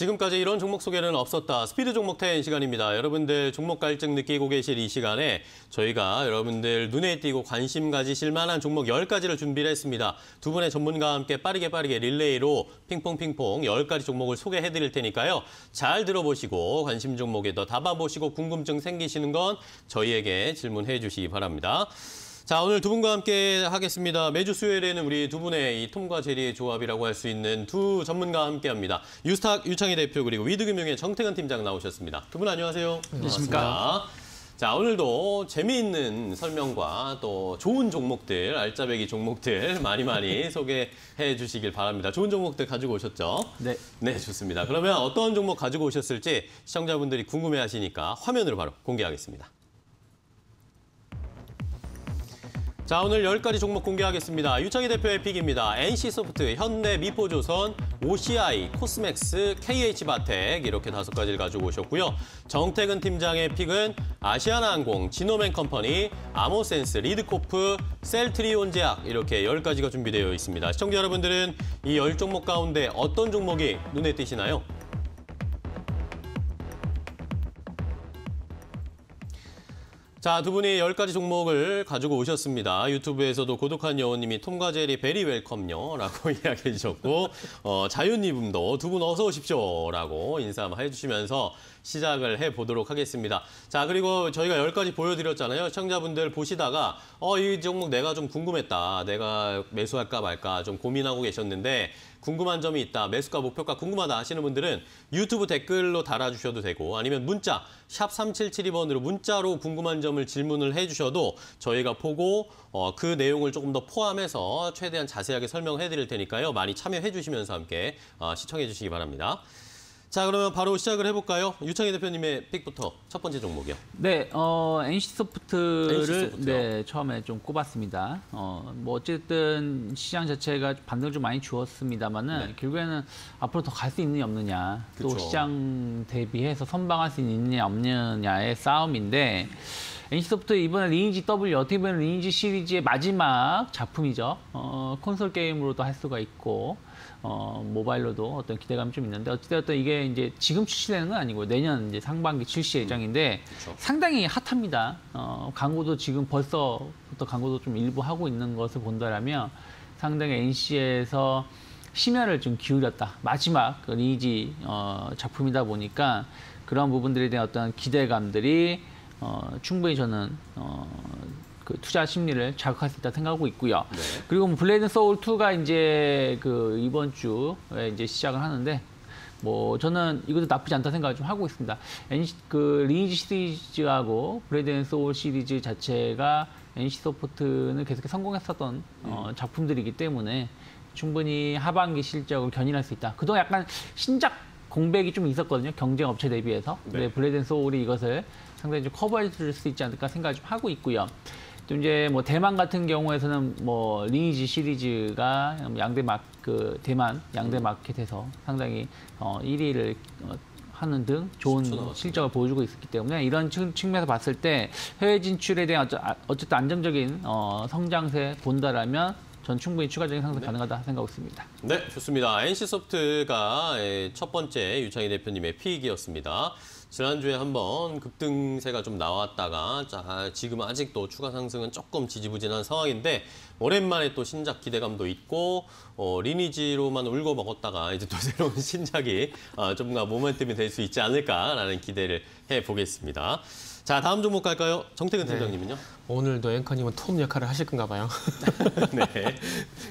지금까지 이런 종목 소개는 없었다. 스피드 종목 10 시간입니다. 여러분들 종목 갈증 느끼고 계실 이 시간에 저희가 여러분들 눈에 띄고 관심 가지실 만한 종목 10가지를 준비를 했습니다. 두 분의 전문가와 함께 빠르게 빠르게 릴레이로 핑퐁핑퐁 10가지 종목을 소개해 드릴 테니까요. 잘 들어보시고 관심 종목에 더 담아보시고 궁금증 생기시는 건 저희에게 질문해 주시기 바랍니다. 자, 오늘 두 분과 함께 하겠습니다. 매주 수요일에는 우리 두 분의 이 톰과 제리의 조합이라고 할 수 있는 두 전문가와 함께 합니다. 유스탁 유창희 대표 그리고 위드금융의 정태근 팀장 나오셨습니다. 두 분 안녕하세요. 안녕하십니까. 자, 오늘도 재미있는 설명과 또 좋은 종목들, 알짜배기 종목들 많이 많이 소개해 주시길 바랍니다. 좋은 종목들 가지고 오셨죠? 네. 네, 좋습니다. 그러면 어떤 종목 가지고 오셨을지 시청자분들이 궁금해 하시니까 화면으로 바로 공개하겠습니다. 자, 오늘 10가지 종목 공개하겠습니다. 유창희 대표의 pick입니다. NC소프트, 현대미포조선, OCI, 코스맥스, KH바텍 이렇게 다섯 가지를 가지고 오셨고요. 정태근 팀장의 pick은 아시아나항공, 지놈앤컴퍼니, 아모센스, 리드코프, 셀트리온제약 이렇게 10가지가 준비되어 있습니다. 시청자 여러분들은 이 10종목 가운데 어떤 종목이 눈에 띄시나요? 자, 두 분이 10가지 종목을 가지고 오셨습니다. 유튜브에서도 고독한 여우님이 톰과 제리 very welcome요 라고 이야기해 주셨고 어, 자윤님도 두 분 어서 오십시오 라고 인사 해주시면서 시작을 해보도록 하겠습니다. 자, 그리고 저희가 10가지 보여드렸잖아요. 시청자분들 보시다가 어, 이 종목 내가 좀 궁금했다. 내가 매수할까 말까 좀 고민하고 계셨는데 궁금한 점이 있다, 매수가 목표가 궁금하다 하시는 분들은 유튜브 댓글로 달아주셔도 되고 아니면 문자 샵 3772번으로 문자로 궁금한 점을 질문을 해주셔도 저희가 보고 어, 그 내용을 조금 더 포함해서 최대한 자세하게 설명해 드릴 테니까요. 많이 참여해 주시면서 함께 어, 시청해 주시기 바랍니다. 자, 그러면 바로 시작을 해볼까요? 유창희 대표님의 픽부터 첫 번째 종목이요. 네, 어, NC소프트를 NC소프트요? 네, 처음에 좀 꼽았습니다. 어, 뭐 어쨌든 시장 자체가 반등을 좀 많이 주었습니다만은 네. 결국에는 앞으로 더 갈 수 있느냐 없느냐, 또 그쵸. 시장 대비해서 선방할 수 있느냐 없느냐의 싸움인데 NC소프트 이번에 리니지 W 어떻게 보면 리니지 시리즈의 마지막 작품이죠. 어, 콘솔 게임으로도 할 수가 있고 어, 모바일로도 어떤 기대감이 좀 있는데 어찌되었든 이게 이제 지금 출시되는 건 아니고 내년 이제 상반기 출시 예정인데 그쵸. 상당히 핫합니다. 어, 광고도 지금 벌써부터 광고도 좀 일부 하고 있는 것을 본다라면 상당히 NC에서 심혈을 좀 기울였다. 마지막 그 리니지 어, 작품이다 보니까 그런 부분들에 대한 어떤 기대감들이 어, 충분히 저는 어, 그 투자 심리를 자극할 수 있다 생각하고 있고요. 네. 그리고 뭐 블레이드 소울 2가 이제 그 이번 주에 이제 시작을 하는데 뭐 저는 이것도 나쁘지 않다 생각을 좀 하고 있습니다. NC 그 리니지 시리즈하고 블레이드 앤 소울 시리즈 자체가 NC 소프트는 계속 성공했었던 어, 작품들이기 때문에 충분히 하반기 실적을 견인할 수 있다. 그동안 약간 신작 공백이 좀 있었거든요. 경쟁 업체 대비해서. 네. 앤 소울이 이것을 상당히 좀 커버해 줄 수 있지 않을까 생각을 좀 하고 있고요. 또 이제 뭐 대만 같은 경우에서는 뭐 리니지 시리즈가 양대 마그 대만 양대 마켓에서 상당히 어 1위를 어 하는 등 좋은 10초 남았습니다. 실적을 보여주고 있기 때문에 이런 측- 측면에서 봤을 때 해외 진출에 대한 아- 어쨌든 안정적인 어 성장세 본다라면 전 충분히 추가적인 상승 가능하다 생각하고 있습니다. 네, 좋습니다. NC소프트가 예, 첫 번째 유창희 대표님의 픽이었습니다. 지난주에 한번 급등세가 좀 나왔다가 자, 지금 아직도 추가 상승은 조금 지지부진한 상황인데 오랜만에 또 신작 기대감도 있고 어, 리니지로만 울고 먹었다가 이제 또 새로운 신작이 어, 좀더 모멘텀이 될 수 있지 않을까라는 기대를 해보겠습니다. 자, 다음 종목 갈까요? 정태근 네. 팀장님은요? 오늘도 앵커님은 톰 역할을 하실 건가 봐요. 네.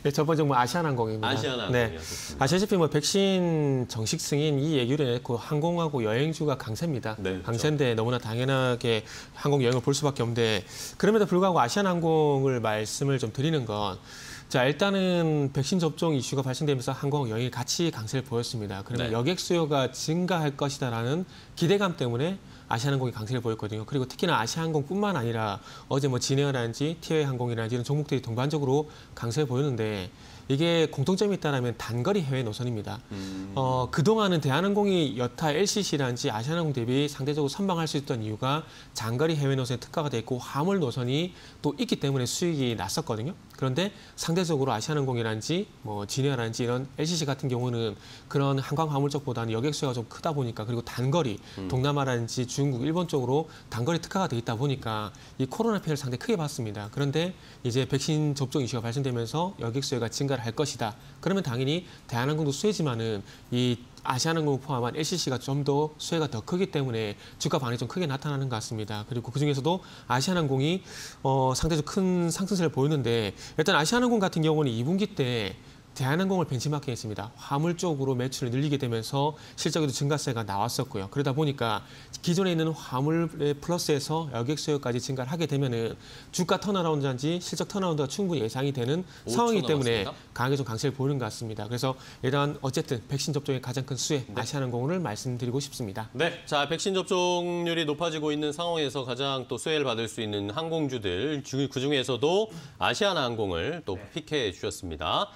네, 첫 번째 뭐 아시아나항공입니다. 아시아나항공이었습니다. 아시다시피 뭐 백신 정식 승인 이 얘기를 했고 항공하고 여행주가 강세입니다. 네, 그렇죠. 강세인데 너무나 당연하게 항공 여행을 볼 수밖에 없는데 그럼에도 불구하고 아시아나항공을 말씀을 좀 드리는 건 자, 일단은 백신 접종 이슈가 발생되면서 항공 여행이 같이 강세를 보였습니다. 그러면 네. 여객 수요가 증가할 것이다라는 기대감 때문에 아시아항공이 강세를 보였거든요. 그리고 특히나 아시아항공뿐만 아니라 어제 뭐 진에어라든지 티웨이 항공이라든지 이런 종목들이 동반적으로 강세를 보였는데 이게 공통점이 있다면 단거리 해외 노선입니다. 음, 어, 그동안은 대한항공이 여타 LCC라든지 아시아나항공 대비 상대적으로 선방할 수 있던 이유가 장거리 해외 노선에 특화가 돼 있고 화물 노선이 또 있기 때문에 수익이 났었거든요. 그런데 상대적으로 아시아나항공이라든지 뭐 진에어라든지 이런 LCC 같은 경우는 그런 한강 화물 쪽보다는 여객 수요가 좀 크다 보니까 그리고 단거리 동남아라든지 중국, 일본 쪽으로 단거리 특화가 돼 있다 보니까 이 코로나 피해를 상당히 크게 봤습니다. 그런데 이제 백신 접종 이슈가 발생되면서 여객 수요가 증가를 할 것이다. 그러면 당연히 대한항공도 수혜지만은 이 아시아나항공 포함한 LCC가 좀 더 수혜가 더 크기 때문에 주가 반응이 좀 크게 나타나는 것 같습니다. 그리고 그 중에서도 아시아나항공이 어, 상대적으로 큰 상승세를 보였는데 일단 아시아나항공 같은 경우는 2분기 때 대한항공을 벤치마킹했습니다. 화물 쪽으로 매출을 늘리게 되면서 실적에도 증가세가 나왔었고요. 그러다 보니까 기존에 있는 화물의 플러스에서 여객 수요까지 증가를 하게 되면은 주가 turnaround인지 실적 turnaround가 충분히 예상이 되는 5초 상황이기 때문에. 강하게 좀 강세를 보이는 것 같습니다. 그래서 일단 어쨌든 백신 접종의 가장 큰 수혜 아시아나항공을 말씀드리고 싶습니다. 네, 자 백신 접종률이 높아지고 있는 상황에서 가장 또 수혜를 받을 수 있는 항공주들 그 중에서도 아시아나항공을 또 픽해 주셨습니다.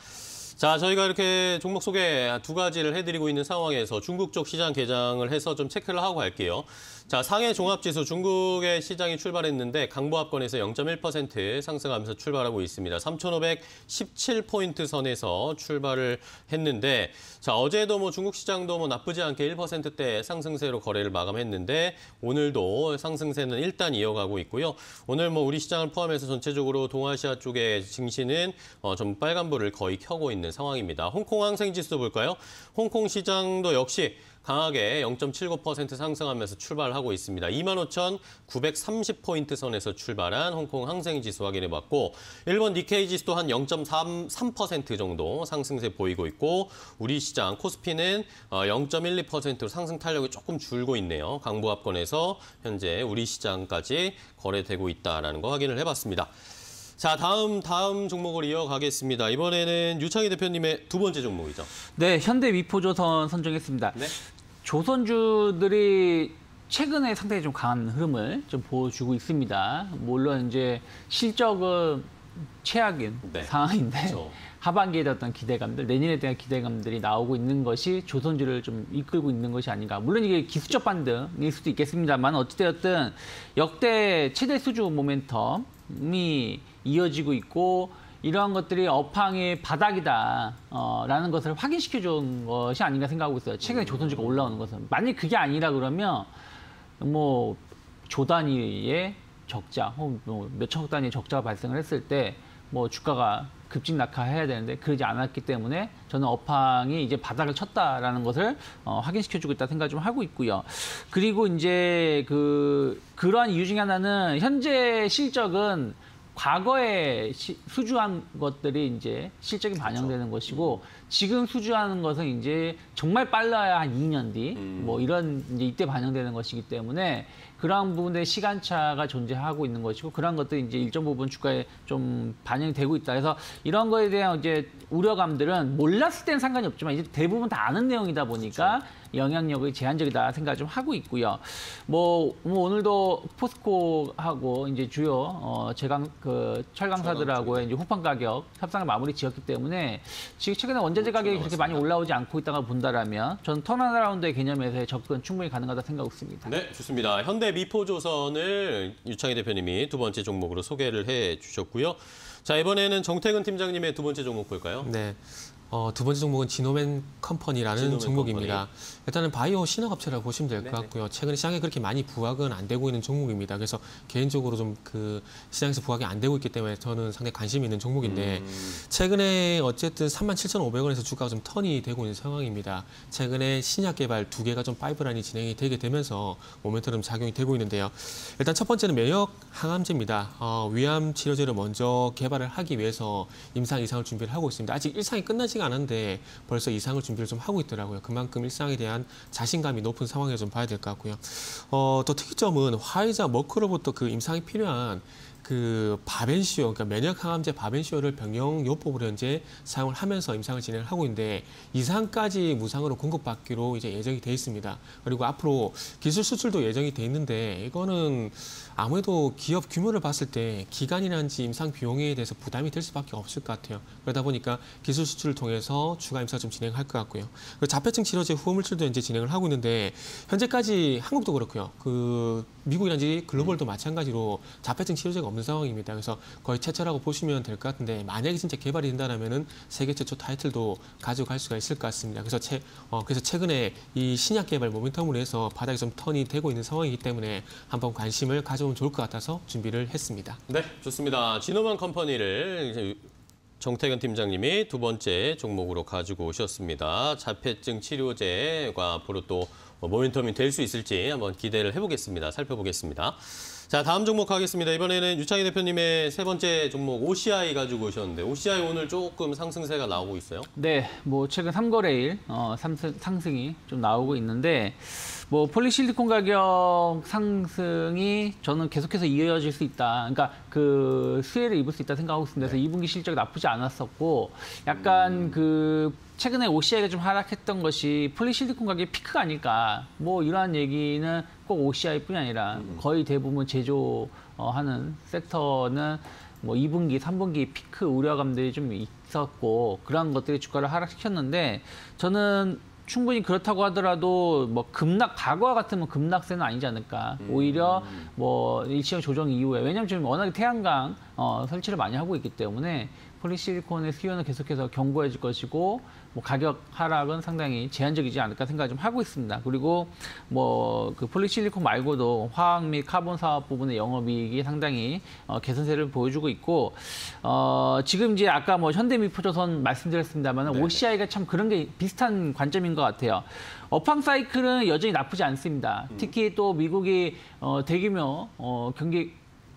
자, 저희가 이렇게 종목 소개 두 가지를 해드리고 있는 상황에서 중국 쪽 시장 개장을 해서 좀 체크를 하고 갈게요. 자, 상해 종합지수 중국의 시장이 출발했는데 강보합권에서 0.1% 상승하면서 출발하고 있습니다. 3,517포인트 선에서 출발을 했는데 자, 어제도 뭐 중국 시장도 뭐 나쁘지 않게 1%대 상승세로 거래를 마감했는데 오늘도 상승세는 일단 이어가고 있고요. 오늘 뭐 우리 시장을 포함해서 전체적으로 동아시아 쪽의 증시는 어, 좀 빨간불을 거의 켜고 있는 상황입니다. 홍콩 항생지수 볼까요? 홍콩 시장도 역시 강하게 0.79% 상승하면서 출발하고 있습니다. 25,930포인트 선에서 출발한 홍콩 항생지수 확인해 봤고 일본 니케이 지수도 한 0.33% 정도 상승세 보이고 있고 우리 시장 코스피는 어, 0.12%로 상승 탄력이 조금 줄고 있네요. 강보합권에서 현재 우리 시장까지 거래되고 있다라는 거 확인을 해 봤습니다. 자, 다음 다음 종목을 이어가겠습니다. 이번에는 유창희 대표님의 두 번째 종목이죠. 네, 현대 위포조선 선정했습니다. 네. 조선주들이 최근에 상당히 좀 강한 흐름을 좀 보여주고 있습니다. 물론 이제 실적은 최악인 네. 상황인데 그렇죠. 하반기에 대한 기대감들, 내년에 대한 기대감들이 나오고 있는 것이 조선주를 좀 이끌고 있는 것이 아닌가. 물론 이게 기술적 반등일 수도 있겠습니다만 어찌되었든 역대 최대 수주 모멘텀이 이어지고 있고 이러한 것들이 업황의 바닥이다라는 것을 확인시켜 준 것이 아닌가 생각하고 있어요. 최근에 조선주가 올라오는 것은 만약 그게 아니라 그러면 뭐 조 단위의 적자, 혹은 뭐 몇천억 단위의 적자가 발생을 했을 때 뭐 주가가 급직 낙하해야 되는데 그러지 않았기 때문에 저는 업황이 이제 바닥을 쳤다라는 것을 어, 확인시켜주고 있다 생각 좀 하고 있고요. 그리고 이제 그 그러한 이유 중에 하나는 현재 실적은 과거에 시- 수주한 것들이 이제 실적이 반영되는 것이고 지금 수주하는 것은 이제 정말 빨라야 한 2년 뒤 뭐 이런 이제 이때 반영되는 것이기 때문에 그러한 부분에 시간차가 존재하고 있는 것이고 그러한 것들이 이제 일정 부분 주가에 좀 반영이 되고 있다. 그래서 이런 거에 대한 이제 우려감들은 몰랐을 땐 상관이 없지만 이제 대부분 다 아는 내용이다 보니까 영향력이 제한적이다 생각 좀 하고 있고요. 뭐, 뭐 오늘도 포스코하고 이제 주요 어 제강 그 철강사들하고의 이제 후판 가격 협상을 마무리 지었기 때문에 지금 최근에 원자재 가격이 그렇게 많이 올라오지 않고 있다고 본다라면 저는 turnaround의 개념에서의 접근 충분히 가능하다 생각하고 있습니다. 네, 좋습니다. 현대 미포조선을 유창희 대표님이 두 번째 종목으로 소개를 해 주셨고요. 자, 이번에는 정태근 팀장님의 두 번째 종목 볼까요? 네. 어, 두 번째 종목은 지놈앤컴퍼니라는 지놈앤 종목입니다. 일단은 바이오 신약업체라고 보시면 될 것. 같고요. 최근에 시장에 그렇게 많이 부각은 안 되고 있는 종목입니다. 그래서 개인적으로 좀 그 시장에서 부각이 안 되고 있기 때문에 저는 상당히 관심이 있는 종목인데 음. 최근에 어쨌든 37,500원에서 주가가 좀 턴이 되고 있는 상황입니다. 최근에 신약 개발 두 개가 좀 파이프라인이 진행이 되게 되면서 모멘텀 작용이 되고 있는데요. 일단 첫 번째는 면역 항암제입니다. 어, 위암 치료제를 먼저 개발을 하기 위해서 임상 이상을 준비를 하고 있습니다. 아직 일상이 끝나지가 않았는데 벌써 이상을 준비를 좀 하고 있더라고요. 그만큼 일상에 대한 자신감이 높은 상황에 좀 봐야 될 것 같고요. 어, 또 특이점은 화이자 머크로부터 그 임상이 필요한 그 바벤시오, 그러니까 면역 항암제 바벤시오를 병용 요법으로 현재 사용을 하면서 임상을 진행을 하고 있는데 이상까지 무상으로 공급받기로 이제 예정이 돼 있습니다. 그리고 앞으로 기술 수출도 예정이 돼 있는데 이거는 아무래도 기업 규모를 봤을 때 기간이란지 임상 비용에 대해서 부담이 될 수밖에 없을 것 같아요. 그러다 보니까 기술 수출을 통해서 추가 임상 좀 진행할 것 같고요. 그리고 자폐증 치료제 후보물질도 이제 진행을 하고 있는데 현재까지 한국도 그렇고요. 그 미국이란지 글로벌도 마찬가지로 자폐증 치료제가 없는 상황입니다. 그래서 거의 최초라고 보시면 될 것 같은데 만약에 진짜 개발이 된다면은 세계 최초 타이틀도 가져갈 수가 있을 것 같습니다. 그래서 최, 어, 그래서 최근에 이 신약 개발 모멘텀으로 해서 바닥에 좀 턴이 되고 있는 상황이기 때문에 한번 관심을 가져보면 좋을 것 같아서 준비를 했습니다. 네, 좋습니다. 지노만 컴퍼니를 정태근 팀장님이 두 번째 종목으로 가지고 오셨습니다. 자폐증 치료제가 앞으로 또 모멘텀이 될 수 있을지 한번 기대를 해보겠습니다. 살펴보겠습니다. 자, 다음 종목 하겠습니다. 이번에는 유창희 대표님의 세 번째 종목 OCI 가지고 오셨는데 OCI 오늘 조금 상승세가 나오고 있어요. 네, 뭐 최근 3거래일 어, 상승, 상승이 좀 나오고 있는데 뭐 폴리실리콘 가격 상승이 저는 계속해서 이어질 수 있다. 그러니까 그 수혜를 입을 수 있다 생각하고 있습니다. 그래서 2분기 실적 나쁘지 않았었고 약간 그 최근에 OCI가 좀 하락했던 것이 폴리실리콘 가격의 피크가 아닐까. 뭐 이러한 얘기는 꼭 OCI뿐이 아니라 거의 대부분 제조하는 섹터는 뭐 2분기, 3분기 피크 우려감들이 좀 있었고 그런 것들이 주가를 하락시켰는데 저는 충분히 그렇다고 하더라도 뭐 급락 과거와 같으면 급락세는 아니지 않을까. 오히려 뭐 일시적 조정 이후에 왜냐하면 지금 워낙에 태양광 어, 설치를 많이 하고 있기 때문에 폴리실리콘의 수요는 계속해서 견고해질 것이고 뭐 가격 하락은 상당히 제한적이지 않을까 생각 좀 하고 있습니다. 그리고 뭐 그 폴리실리콘 말고도 화학 및 카본 사업 부분의 영업이익이 상당히 어, 개선세를 보여주고 있고 어, 지금 이제 아까 뭐 현대미포조선 말씀드렸습니다만 네네. OCI가 참 그런 게 비슷한 관점인 것 같아요. 업황 사이클은 여전히 나쁘지 않습니다. 특히 또 미국이 어, 대규모 어, 경기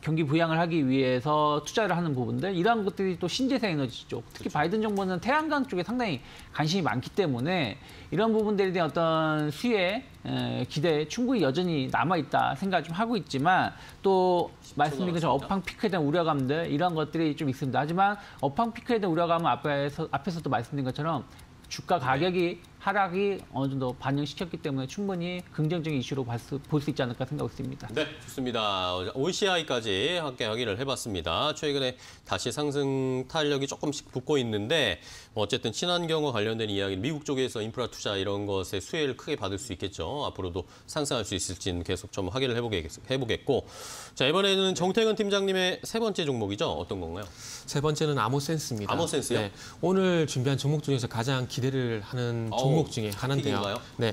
경기 부양을 하기 위해서 투자를 하는 부분들 이러한 것들이 또 신재생 에너지 쪽 특히 바이든 정부는 태양광 쪽에 상당히 관심이 많기 때문에 이런 부분들에 대한 어떤 수혜 에, 기대 충분히 여전히 남아 있다 생각 좀 하고 있지만 또 말씀드린 것처럼. 업황 피크에 대한 우려감들 이런 것들이 좀 있습니다. 하지만 업황 피크에 대한 우려감은 앞에서 앞에서 또 말씀드린 것처럼 주가 가격이 하락이 어느 정도 반영시켰기 때문에 충분히 긍정적인 이슈로 볼 수 있지 않을까 생각하고 있습니다. 네, 좋습니다. OCI까지 함께 확인을 해봤습니다. 최근에 다시 상승 탄력이 조금씩 붙고 있는데 뭐 어쨌든 친환경과 관련된 이야기, 미국 쪽에서 인프라 투자 이런 것에 수혜를 크게 받을 수 있겠죠. 앞으로도 상승할 수 있을지는 계속 좀 확인을 해보겠, 해보겠고 자 이번에는 정태근 팀장님의 세 번째 종목이죠. 어떤 건가요? 세 번째는 아모센스입니다. 아모센스요? 네, 오늘 준비한 종목 중에서 가장 기대를 하는 어우, 종목 중에 하나인데요. 탑픽인가요? 네.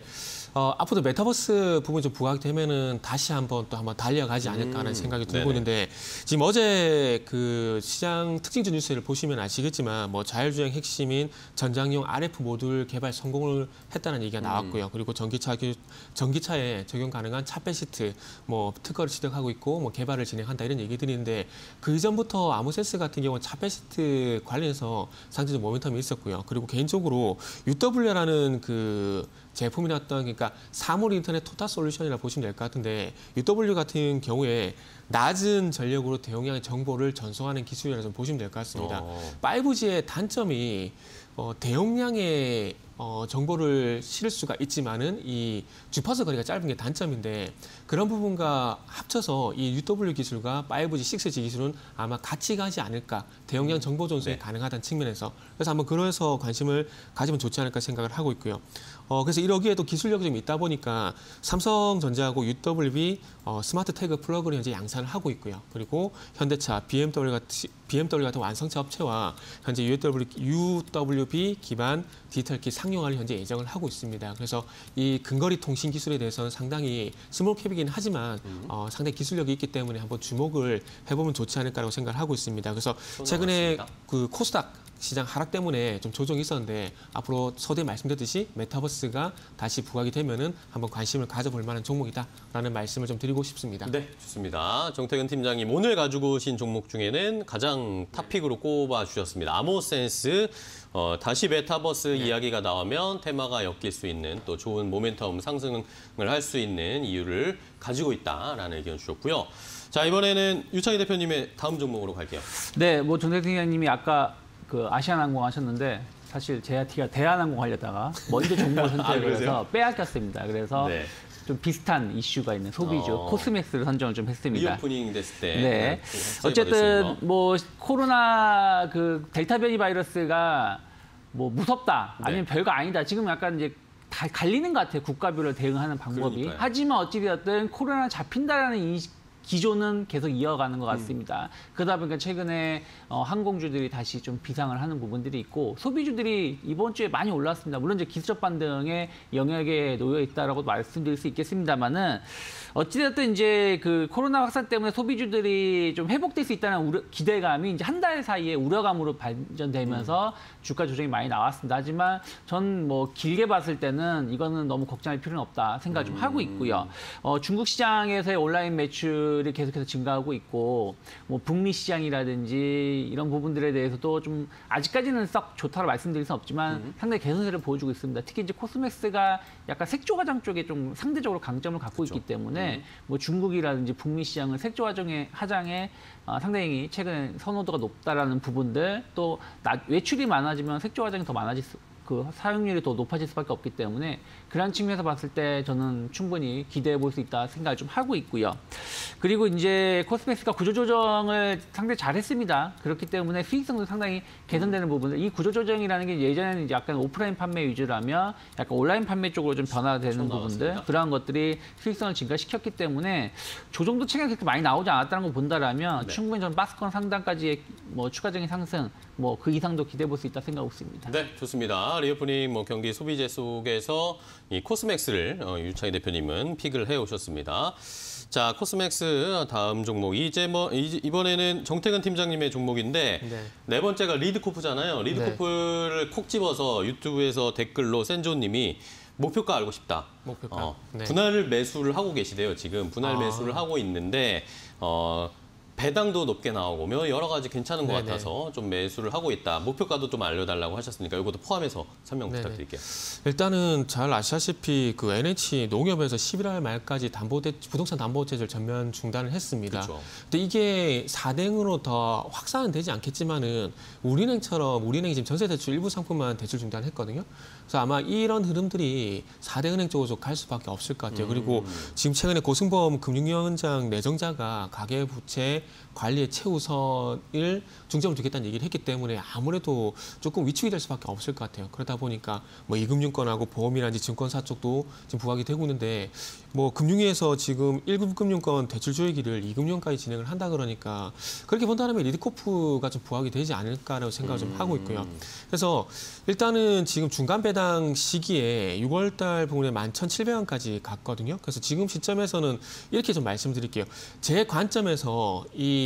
어, 앞으로 메타버스 부분이 좀 부각되면은 다시 한번 또 한번 달려가지 않을까 하는 음, 생각이 네네. 들고 있는데 지금 어제 그 시장 특징주 뉴스를 보시면 아시겠지만 뭐 자율주행 핵심인 전장용 RF 모듈 개발 성공을 했다는 얘기가 음. 나왔고요. 그리고 전기차 기- 전기차에 적용 가능한 차폐시트 뭐 특허를 취득하고 있고 뭐 개발을 진행한다 이런 얘기들인데 그 이전부터 아모센스 같은 경우는 차폐시트 관련해서 상대적 모멘텀이 있었고요. 그리고 개인적으로 UW라는 그 제품이 나왔던 그러니까 사물 인터넷 토탈 솔루션이라 보시면 될 것 같은데 UW 같은 경우에 낮은 전력으로 대용량의 정보를 전송하는 기술이라 좀 보시면 될 것 같습니다. 어. 5G의 단점이 어, 대용량의 어, 정보를 실을 수가 있지만은 이 주파수 거리가 짧은 게 단점인데 그런 부분과 합쳐서 이 UW 기술과 5G, 6G 기술은 아마 같이 가지 않을까 대용량 정보 전송이 네. 가능하다는 측면에서 그래서 한번 그래서 관심을 가지면 좋지 않을까 생각을 하고 있고요. 어, 그래서 이러기에 도 기술력이 좀 있다 보니까 삼성전자하고 UWB 어, 스마트 태그 플러스를 현재 양산을 하고 있고요. 그리고 현대차, BMW 같은 BMW 같은 완성차 업체와 현재 UW, UWB 기반 디지털 키 상용화를 현재 예정을 하고 있습니다. 그래서 이 근거리 통신 기술에 대해서는 상당히 small cap이긴 하지만 어, 상당히 기술력이 있기 때문에 한번 주목을 해보면 좋지 않을까라고 생각을 하고 있습니다. 그래서 손 최근에. 그 코스닥 시장 하락 때문에 좀 조정이 있었는데 앞으로 서두에 말씀드렸듯이 메타버스가 다시 부각이 되면은 한번 관심을 가져볼 만한 종목이다라는 말씀을 좀 드리고 싶습니다. 네, 좋습니다. 정태근 팀장님 오늘 가지고 오신 종목 중에는 가장 top pick으로 꼽아 주셨습니다. 아모센스 어, 다시 메타버스 이야기가 나오면 테마가 엮일 수 있는 또 좋은 모멘텀 상승을 할 수 있는 이유를 가지고 있다라는 의견 주셨고요. 자 이번에는 유창희 대표님의 다음 종목으로 갈게요. 네, 뭐 정태근 팀장님이 아까 그 아시아나항공 하셨는데 사실 제가 대한항공 하려다가 먼저 종목을 선택을 그러세요? 해서 빼앗겼습니다. 그래서 네. 좀 비슷한 이슈가 있는 소비주 어. 코스맥스를 선정을 좀 했습니다. reopening 됐을 때 네. 수 어쨌든. 뭐 코로나 그 델타 변이 바이러스가 뭐 무섭다 아니면 네. 별거 아니다. 지금 약간 이제 다 갈리는 것 같아요. 국가별로 대응하는 방법이. 그러니까요. 하지만 어찌되었든 코로나 잡힌다라는 이 기조는 계속 이어가는 것 같습니다. 그러다 보니까 최근에 어, 항공주들이 다시 좀 비상을 하는 부분들이 있고 소비주들이 이번 주에 많이 올랐습니다. 물론 이제 기술적 반등의 영역에 놓여 있다라고 말씀드릴 수 있겠습니다만은 어찌됐든 이제 그 코로나 확산 때문에 소비주들이 좀 회복될 수 있다는 우려, 기대감이 이제 한 달 사이에 우려감으로 발전되면서 주가 조정이 많이 나왔습니다. 하지만 전 뭐 길게 봤을 때는 이거는 너무 걱정할 필요는 없다 생각 좀 하고 있고요. 어, 중국 시장에서의 온라인 매출 이 계속해서 증가하고 있고 뭐 북미 시장이라든지 이런 부분들에 대해서도 좀 아직까지는 썩 좋다고 말씀드릴 수는 없지만 상당히 개선세를 보여주고 있습니다. 특히 이제 코스맥스가 약간 색조 화장 쪽에 좀 상대적으로 강점을 갖고 있기 때문에 뭐 중국이라든지 북미 시장은 색조 화장에 화장에 어, 상당히 최근 선호도가 높다라는 부분들 또 나- 외출이 많아지면 색조 화장이 더 많아질 수, 그 사용률이 더 높아질 수밖에 없기 때문에 그런 측면에서 봤을 때 저는 충분히 기대해 볼 수 있다 생각을 좀 하고 있고요. 그리고 이제 코스맥스가 구조조정을 상당히 잘했습니다. 그렇기 때문에 수익성도 상당히 개선되는 부분들. 이 구조조정이라는 게 예전에는 약간 오프라인 판매 위주라면 약간 온라인 판매 쪽으로 좀 변화되는 좀 부분들. 그러한 것들이 수익성을 증가시켰기 때문에 조정도 체감이 그렇게 많이 나오지 않았다는 걸 본다라면 네. 충분히 저는 바스콘 상단까지의 뭐 추가적인 상승 뭐 그 이상도 기대해 볼 수 있다 생각하고 있습니다. 네, 좋습니다. reopening 뭐 경기 소비재 속에서 이 코스맥스를 어, 유창희 대표님은 pick을 해 오셨습니다. 자, 코스맥스 다음 종목 이제 뭐 이- 이번에는 정태근 팀장님의 종목인데 네. 네 번째가 리드코프잖아요. 리드코프를 콕 집어서 유튜브에서 댓글로 센조님이 목표가 알고 싶다. 목표가. 어, 네. 분할 매수를 하고 계시대요. 지금 분할 아. 매수를 하고 있는데 어, 배당도 높게 나오고 뭐 여러 가지 괜찮은 것 네네. 같아서 좀 매수를 하고 있다. 목표가도 좀 알려달라고 하셨으니까 이것도 포함해서 설명 네네. 부탁드릴게요. 일단은 잘 아시다시피 그 NH 농협에서 11월 말까지 담보대 부동산 담보대출 전면 중단을 했습니다. 그렇죠. 근데 이게 사대행으로 더 확산은 되지 않겠지만은 우리은행처럼 우리은행이 지금 전세 대출 일부 상품만 대출 중단했거든요. 그래서 아마 이런 흐름들이 사대은행 쪽으로 좀갈 수밖에 없을 것 같아요. 그리고 지금 최근에 고승범 금융위원장 내정자가 가계 부채 관리의 최우선을 중점을 두겠다는 얘기를 했기 때문에 아무래도 조금 위축이 될 수밖에 없을 것 같아요. 그러다 보니까 뭐 이금융권하고 보험이라든지 증권사 쪽도 지금 부각이 되고 있는데 뭐 금융위에서 지금 1급 금융권 대출 조회기를 2금융까지 진행을 한다 그러니까 그렇게 본다면 리드코프가 좀 부각이 되지 않을까라고 생각을 좀 하고 있고요. 그래서 일단은 지금 중간 배당 시기에 6월 달 부분에 11,700원까지 갔거든요. 그래서 지금 시점에서는 이렇게 좀 말씀드릴게요. 제 관점에서 이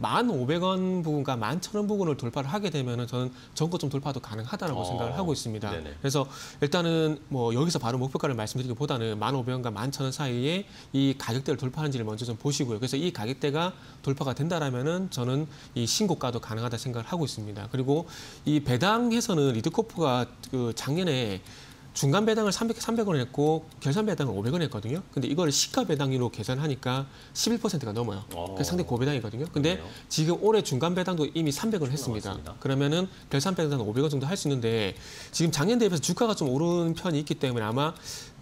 1,500원 부분과 11,000원 부분을 돌파를 하게 되면은 저는 전고 좀 돌파도 가능하다라고 어, 생각을 하고 있습니다. 네네. 그래서 일단은 뭐 여기서 바로 목표가를 말씀드리기보다는 1,500원과 11,000원 사이에 이 가격대를 돌파하는지를 먼저 좀 보시고요. 그래서 이 가격대가 돌파가 된다라면은 저는 이 신고가도 가능하다 생각을 하고 있습니다. 그리고 이 배당에서는 리드코프가 그 작년에 중간 배당을 300, 300원 했고 결산 배당을 500원 했거든요. 근데 이걸 시가 배당으로 계산하니까 11%가 넘어요. 어. 그 상당히 고배당이거든요. 근데 그러네요. 지금 올해 중간 배당도 이미 300원 했습니다. 남았습니다. 그러면은 결산 배당은 500원 정도 할 수 있는데 지금 작년 대비해서 주가가 좀 오른 편이 있기 때문에 아마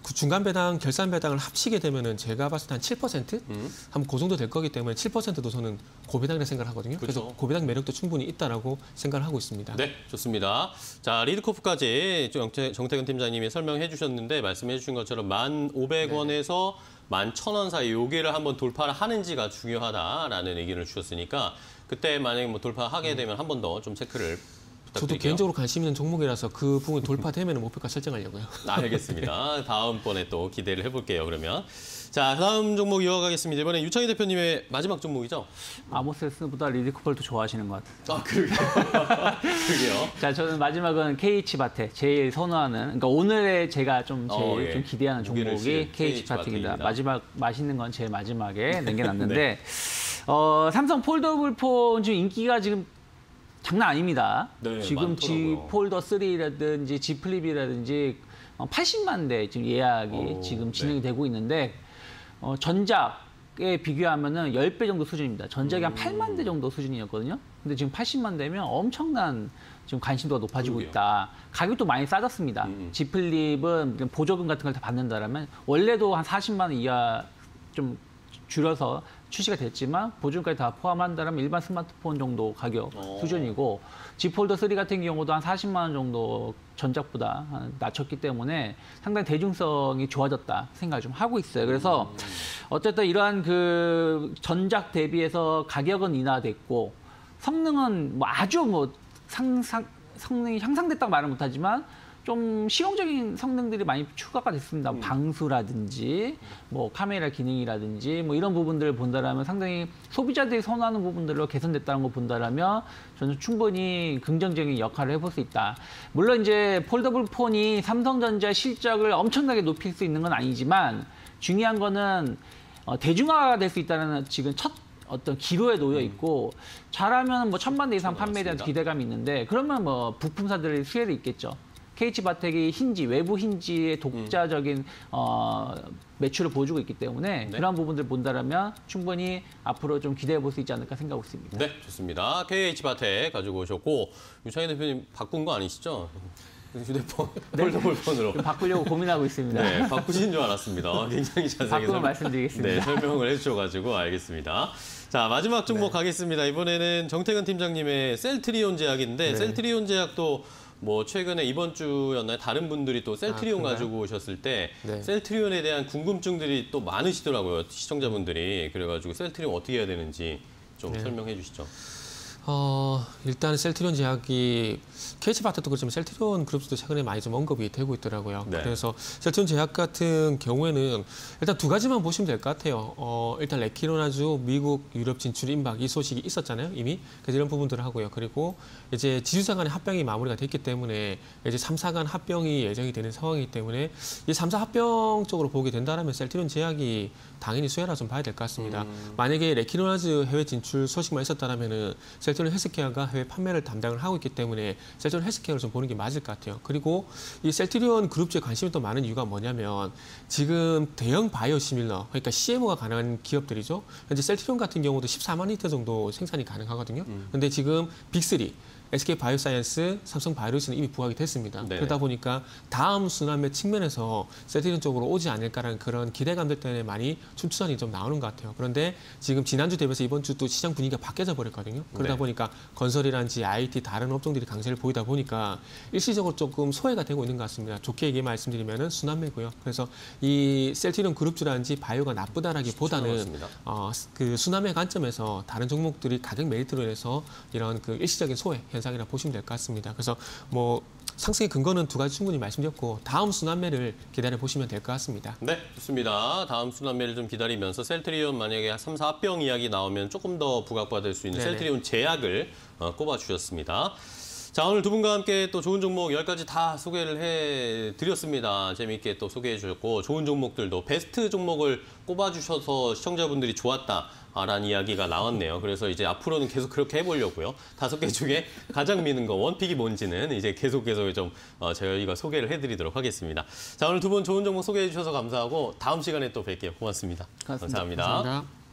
그 중간 배당, 결산 배당을 합치게 되면은 제가 봤을 때 한 7%? 음. 한그 정도 될 거기 때문에 7%도 저는 고배당이라 생각을 하거든요. 그래서 그렇죠. 고배당 매력도 충분히 있다라고 생각을 하고 있습니다. 네, 좋습니다. 자, 리드코프까지 정태, 정태근 팀장님이 설명해 주셨는데 말씀해 주신 것처럼 1,500원에서 11,000원 사이 요기를 한번 돌파를 하는지가 중요하다라는 얘기를 주셨으니까 그때 만약에 뭐 돌파하게 되면 한 번 더 좀 체크를 부탁드릴게요. 저도 개인적으로 관심 있는 종목이라서 그 부분 돌파되면 목표가 설정하려고요. 아, 알겠습니다. 다음번에 또 기대를 해볼게요, 그러면. 자, 다음 종목 이어가겠습니다. 이번엔 유창희 대표님의 마지막 종목이죠? 아모스보다 더 좋아하시는 것 같아요. 아, 그러게요. 그러게요. 자, 저는 마지막은 KH바테 제일 선호하는 그러니까 오늘의 제가 좀 제일 어, 예. 좀 기대하는 종목이 KH바테입니다. KH바테입니다. 마지막 맛있는 건 제일 마지막에 남겨놨는데 네. 어, 삼성 폴더블 폰 지금 인기가 지금 장난 아닙니다. 네, 지금 Z 폴드 3라든지 Z 플립이라든지 80만 대 지금 예약이 오, 지금 네. 진행이 되고 있는데 어, 전작에 비교하면은 10배 정도 수준입니다. 전작이 음. 한 8만 대 정도 수준이었거든요. 근데 지금 80만 대면 엄청난 지금 관심도가 높아지고 그러게요. 있다. 가격도 많이 싸졌습니다. 음. Z 플립은 보조금 같은 걸 다 받는다라면 원래도 한 40만 원 이하 좀 줄여서 출시가 됐지만 보증까지 다 포함한다면 일반 스마트폰 정도 가격 어. 수준이고 G 폴더 3 같은 경우도 한 40만 원 정도 전작보다 한 낮췄기 때문에 상당히 대중성이 좋아졌다 생각을 좀 하고 있어요. 그래서 어쨌든 이러한 그 전작 대비해서 가격은 인하됐고 성능은 뭐 아주 뭐 상상 성능이 향상됐다고 말은 못하지만 좀 실용적인 성능들이 많이 추가가 됐습니다. 방수라든지 뭐 카메라 기능이라든지 뭐 이런 부분들을 본다라면 상당히 소비자들이 선호하는 부분들로 개선됐다는 거 본다라면 저는 충분히 긍정적인 역할을 해볼 수 있다. 물론 이제 폴더블 폰이 삼성전자 실적을 엄청나게 높일 수 있는 건 아니지만 중요한 거는 어, 대중화가 될 수 있다는 지금 첫 어떤 기로에 놓여 있고 잘하면 뭐 천만 대 이상 판매에 대한. 기대감이 있는데 그러면 뭐 부품사들의 수혜도 있겠죠. KH 바텍이 힌지 외부 힌지의 독자적인 어, 매출을 보여주고 있기 때문에 네. 그런 부분들 본다라면 충분히 앞으로 좀 기대해 볼 수 있지 않을까 생각하고 있습니다. 네, 좋습니다. KH바텍 가지고 오셨고 유창희 대표님 바꾼 거 아니시죠? 휴대폰 폴더블 폰으로. 좀 바꾸려고 고민하고 있습니다. 네, 바꾸신 줄 알았습니다. 굉장히 바꾸면 설명- 말씀드리겠습니다. 네, 설명을 해주셔가지고 알겠습니다. 자 마지막 종목 네. 가겠습니다. 이번에는 정태근 팀장님의 셀트리온 제약인데 네. 셀트리온 제약도 뭐 최근에 이번 주였나요? 다른 분들이 또 셀트리온 그런가요? 가지고 오셨을 때 네. 셀트리온에 대한 궁금증들이 또 많으시더라고요 시청자분들이 그래가지고 셀트리온 어떻게 해야 되는지 좀 네. 설명해 주시죠. 어, 일단 셀트리온 제약이 KH바텍도 그렇지만 셀트리온 그룹도 최근에 많이 좀 언급이 되고 있더라고요. 네. 그래서 셀트리온 제약 같은 경우에는 일단 두 가지만 보시면 될 것 같아요. 어, 일단 레키로나주 미국 유럽 진출 임박 이 소식이 있었잖아요, 이미. 그래서 이런 부분들을 하고요. 그리고 이제 지주사 간의 합병이 마무리가 됐기 때문에 이제 3사 간 합병이 예정이 되는 상황이기 때문에 이 3사 합병 쪽으로 보게 된다면 셀트리온 제약이 당연히 수혜라 좀 봐야 될 것 같습니다. 만약에 렉키로나주 해외 진출 소식만 있었다면은 셀트리온 헬스케어가 해외 판매를 담당을 하고 있기 때문에 셀트리온 헬스케어를 좀 보는 게 맞을 것 같아요. 그리고 이 셀트리온 그룹주에 관심이 또 많은 이유가 뭐냐면 지금 대형 바이오 시밀러 그러니까 CMO가 가능한 기업들이죠. 현재 셀트리온 같은 경우도 14만 리터 정도 생산이 가능하거든요. 근데 지금 Big3 SK 바이오사이언스, 삼성 바이오로직스는 이미 부각이 됐습니다. 네네. 그러다 보니까 다음 순환매 측면에서 셀트리온 쪽으로 오지 않을까라는 그런 기대감들 때문에 많이 춤추선이 좀 나오는 것 같아요. 그런데 지금 지난주 대비해서 이번 주 또 시장 분위기가 바뀌어져 버렸거든요. 그러다 네. 보니까 건설이라든지 IT 다른 업종들이 강세를 보이다 보니까 일시적으로 조금 소외가 되고 있는 것 같습니다. 좋게 얘기 말씀드리면은 순환매고요. 그래서 이 셀트리온 그룹주라든지 바이오가 나쁘다라기보다는. 어, 그 순환매 관점에서 다른 종목들이 가격 메리트로 인해서 이런 그 일시적인 소외 현 상이라 보시면 될 것 같습니다. 그래서 뭐 상승의 근거는 두 가지 충분히 말씀드렸고 다음 순환매를 기다려 보시면 될 것 같습니다. 네, 좋습니다. 다음 순환매를 좀 기다리면서 셀트리온 만약에 3, 4 합병 이야기 나오면 조금 더 부각받을 수 있는 네네. 셀트리온 제약을 어, 꼽아주셨습니다. 자, 오늘 두 분과 함께 또 좋은 종목 10가지 다 소개를 해드렸습니다. 재미있게 또 소개해 주셨고 좋은 종목들도 베스트 종목을 꼽아주셔서 시청자분들이 좋았다. 라는 이야기가 나왔네요. 그래서 이제 앞으로는 계속 그렇게 해보려고요. 다섯 개 중에 가장 미는 거 원픽이 뭔지는 이제 계속 계속 좀 어, 저희가 소개를 해드리도록 하겠습니다. 자 오늘 두 분 좋은 정보 소개해 주셔서 감사하고 다음 시간에 또 뵐게요. 고맙습니다 고맙습니다. 감사합니다. 감사합니다.